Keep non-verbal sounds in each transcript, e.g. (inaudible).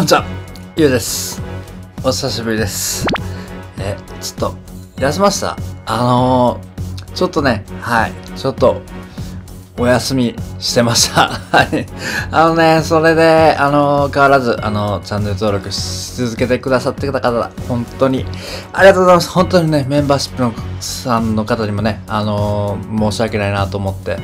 こんにちは、ゆうです。お久しぶりです。え、ちょっと、休ました？あのー、ちょっとね、はい、ちょっと、お休みしてました。(laughs) はい。あのね、それで、あの、変わらず、あの、チャンネル登録し続けてくださってた方、本当に、ありがとうございます。本当にね、メンバーシップのさんの方にもね、あの、申し訳ないなと思って、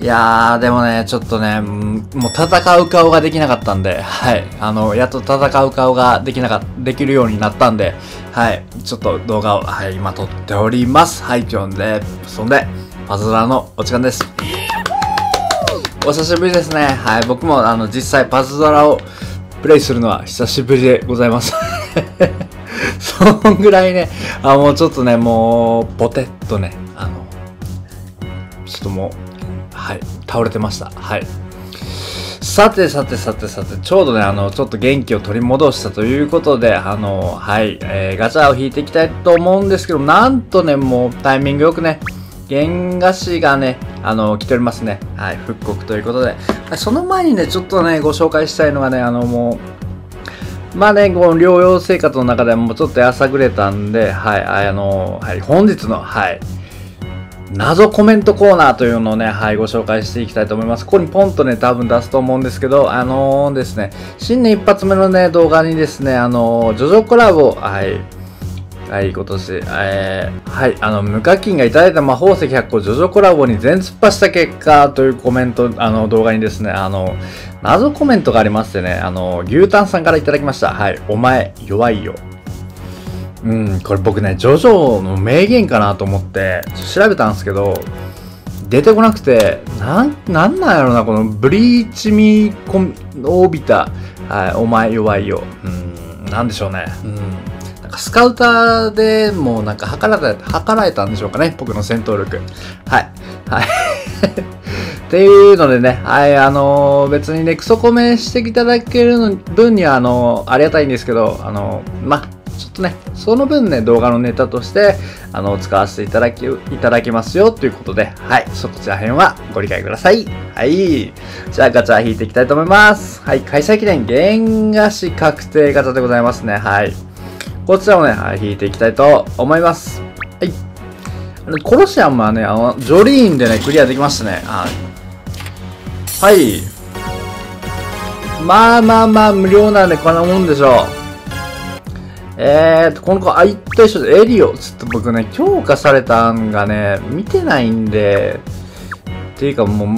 いやー、でもね、ちょっとね、もう戦う顔ができなかったんで、はい。あの、やっと戦う顔ができなかった、できるようになったんで、はい。ちょっと動画を、はい、今撮っております。はい、今日で、そんで、パズドラのお時間です。お久しぶりですね。はい、僕もあの、実際パズドラをプレイするのは久しぶりでございます。(laughs) そんぐらいね、あ、もうちょっとね、もう、ポテッとね、あの、ちょっともう、はい、倒れてました。はい。さてさてさてさて、ちょうどね、あの、ちょっと元気を取り戻したということで、あの、はい、えーガチャを引いていきたいと思うんですけど、なんとね、もうタイミングよくね、原画師がね、あの、来ておりますね。はい、復刻ということで。その前にね、ちょっとね、ご紹介したいのがね、あの、もう、まあね、この療養生活の中でもちょっとやさぐれたんで、はい、あの、はい、本日の、はい、謎コメントコーナーというのをね、はい、ご紹介していきたいと思います。ここにポンとね、多分出すと思うんですけど、あのーですね、新年一発目のね、動画にですね、あのージョジョコラボ、はい、はい、今年、えー、はい、あの、無課金がいただいた魔法石100個ジョジョコラボに全突破した結果というコメント、あの、動画にですね、あの、謎コメントがありましてね、あの、牛タンさんからいただきました。はい、お前、弱いよ。うん、これ僕ね、ジョジョの名言かなと思って、調べたんですけど、出てこなくて、なん、なんなんやろな、このブリーチミコン、帯びた、はい、お前弱いよ。うん、なんでしょうね。うん。かスカウターでもなんか測られ、測られたんでしょうかね、僕の戦闘力。はい。はい。(laughs) っていうのでね、はい、あのー別にね、クソコメしていただけるの分には、あのーありがたいんですけど、あのーま、ちょっとね、その分ね、動画のネタとして、あの、使わせていただき、いただきますよ、ということで、はい、そこちら辺はご理解ください。はい。じゃあ、ガチャ引いていきたいと思います。はい、開催記念、原画師確定ガチャでございますね。はい。こちらもね、はい、引いていきたいと思います。はい。あのコロシアムはね、あの、ジョリーンでね、クリアできましたね。はい。はい。まあまあまあ、無料なんでこんなもんでしょう。えーと、この子、あ、いった一緒で、エリオ。ちょっと僕ね、強化されたんがね、見てないんで、っていうかもう、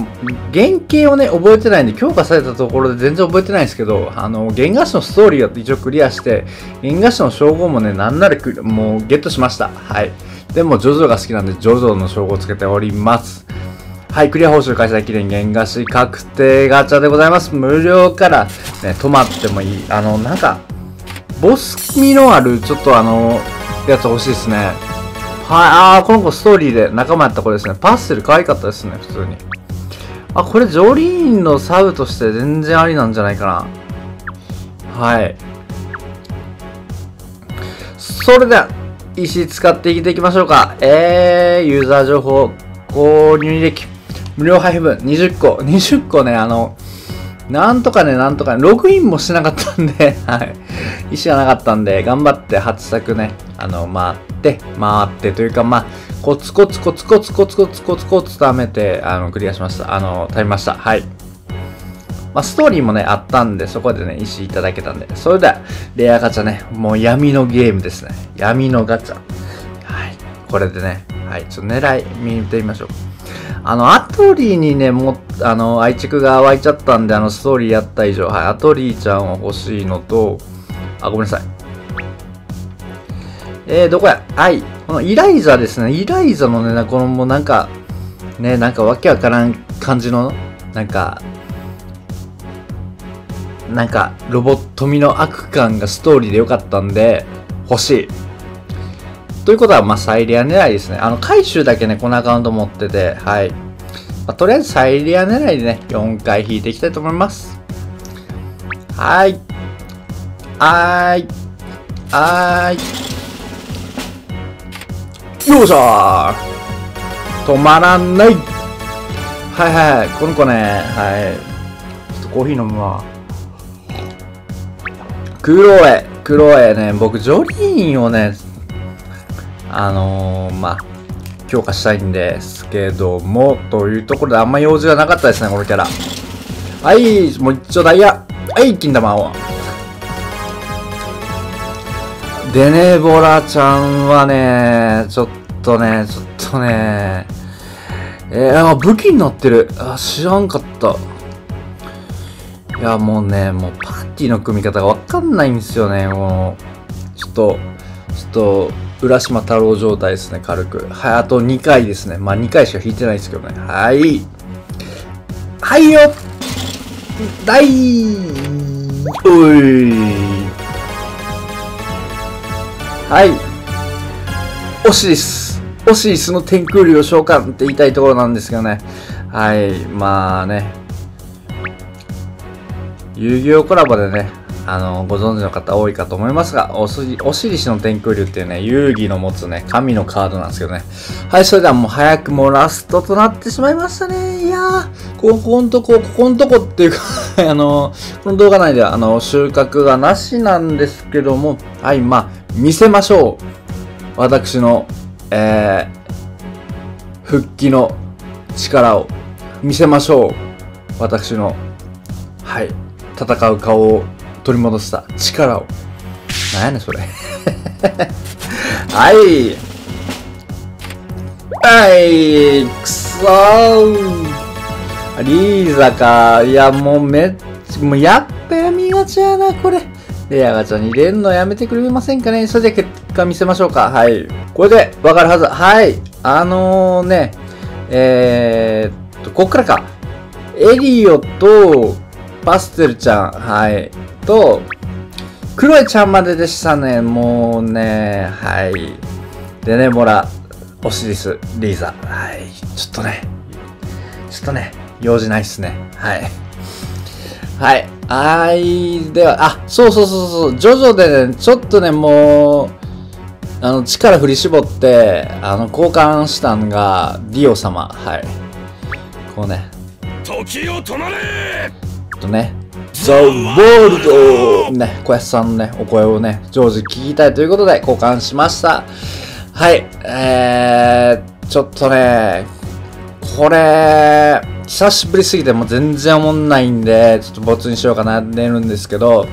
原型をね、覚えてないんで、強化されたところで全然覚えてないんですけど、あの、原画師のストーリーを一応クリアして、原画師の称号もね、なんならもうゲットしました。はい。でも、ジョジョが好きなんで、ジョジョの称号をつけております。はい、クリア報酬開催記念原画師確定ガチャでございます。無料から、ね、止まってもいい。あの、なんか、ボス味のある、ちょっとあの、やつ欲しいですね。はい、あー、この子ストーリーで仲間やった子ですね。パステル可愛かったですね、普通に。あ、これジョリーンのサブとして全然ありなんじゃないかな。はい。それでは、石使って生きていきましょうか。えー、ユーザー情報、購入履歴、無料配布20個。20個ね、あの、なんとかね、なんとかね、ログインもしなかったんで、(laughs) はい。意思がなかったんで、頑張って8作ね、あの、回って、回ってというか、まあ、コツコツコツコツコツコツコツコツと貯めて、あの、クリアしました。あの、食べました。はい。まあ、ストーリーもね、あったんで、そこでね、石いただけたんで。それでは、レアガチャね、もう闇のゲームですね。闇のガチャ。はい。これでね、はい。ちょっと狙い見てみましょう。あの、アトリーにね、も、あの、愛着が湧いちゃったんで、あの、ストーリーやった以上、はい。アトリーちゃんを欲しいのと、あ、ごめんなさい。えー、どこや？はい。このイライザですね。イライザのね、このもうなんか、ね、なんかわけわからん感じの、なんか、なんか、ロボット味の悪感がストーリーで良かったんで、欲しい。ということは、まあ、サイリア狙いですね。あの、回収だけね、このアカウント持ってて、はい。まあ、とりあえずサイリア狙いでね、4回引いていきたいと思います。はい。はーい。はーい。よっしゃー止まらないはいはいはい。この子ね、はい。ちょっとコーヒー飲むわ。クロエ、クロエね、僕、ジョリーンをね、あのー、まあ、強化したいんですけども、というところであんま用事がなかったですね、このキャラ。はい、もう一丁ダイヤ。はい、金玉を。デネボラちゃんはね、ちょっとね、ちょっとね、えー、あ、武器になってる。あ、知らんかった。いや、もうね、もうパーティーの組み方がわかんないんですよね、もう。ちょっと、ちょっと、浦島太郎状態ですね、軽く。はい、あと2回ですね。まあ2回しか引いてないですけどね。はい。はいよ大おいはいオシリスオシリスの天空竜を召喚って言いたいところなんですけどねはいまあね遊戯王コラボでねあの、ご存知の方多いかと思いますが、おし、おしりしの天空竜っていうね、遊戯の持つね、神のカードなんですけどね。はい、それではもう早くもラストとなってしまいましたね。いやー、ここんとこ、ここんとこっていうか (laughs) あの、この動画内では、あの、収穫がなしなんですけども、はい、まあ、見せましょう。私の、えー、復帰の力を見せましょう。私の、はい、戦う顔を取り戻した力を。なんやねん、それ。(laughs) はい。はい、くそー。リーザか。いや、もうめっちゃ、もうやっぱやみがちやな、これ。レアガチャに入れるのやめてくれませんかねそれで結果見せましょうか。はい。これでわかるはず。はい。あのー、ね、えー、っと、こっからか。エリオと、パステルちゃん、はい。と、黒いちゃんまででしたね。もうね、はい。でね、モラ、オシリス、リーザ。はい。ちょっとね、ちょっとね、用事ないっすね。はい。はい。はい。では、あ、そうそうそうそう、ジョジョでね、ちょっとね、もう、あの、力振り絞って、あの、交換したんが、ディオ様。はい。こうね。時を止まれとね、ザ・ワールドね、小安さんのね、お声をね、常時聞きたいということで交換しました。はい、えー、ちょっとね、これ、久しぶりすぎてもう全然おもんないんで、ちょっと没にしようかなってるんですけど、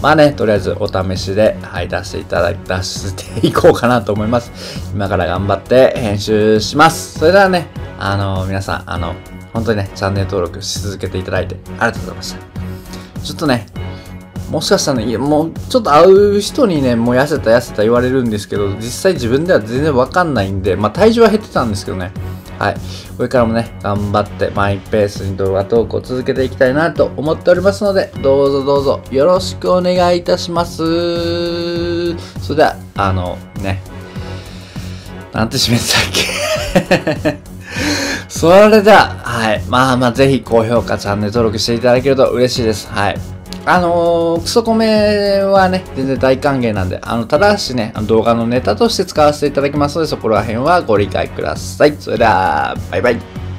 まあね、とりあえずお試しで、はい、出していただき、出していこうかなと思います。今から頑張って編集します。それではね、あの、皆さん、あの、本当にね、チャンネル登録し続けていただいてありがとうございました。ちょっとね、もしかしたらね、もうちょっと会う人にね、もう痩せた痩せた言われるんですけど、実際自分では全然わかんないんで、まあ体重は減ってたんですけどね。はい。これからもね、頑張ってマイペースに動画投稿を続けていきたいなと思っておりますので、どうぞどうぞよろしくお願いいたします。それでは、あの、ね、なんて締めてたっけ？(laughs) それでは、はい。まあまあ、ぜひ高評価、チャンネル登録していただけると嬉しいです。はい。あのー、クソコメはね、全然大歓迎なんで、あの、ただしね、動画のネタとして使わせていただきますので、そこら辺はご理解ください。それでは、バイバイ。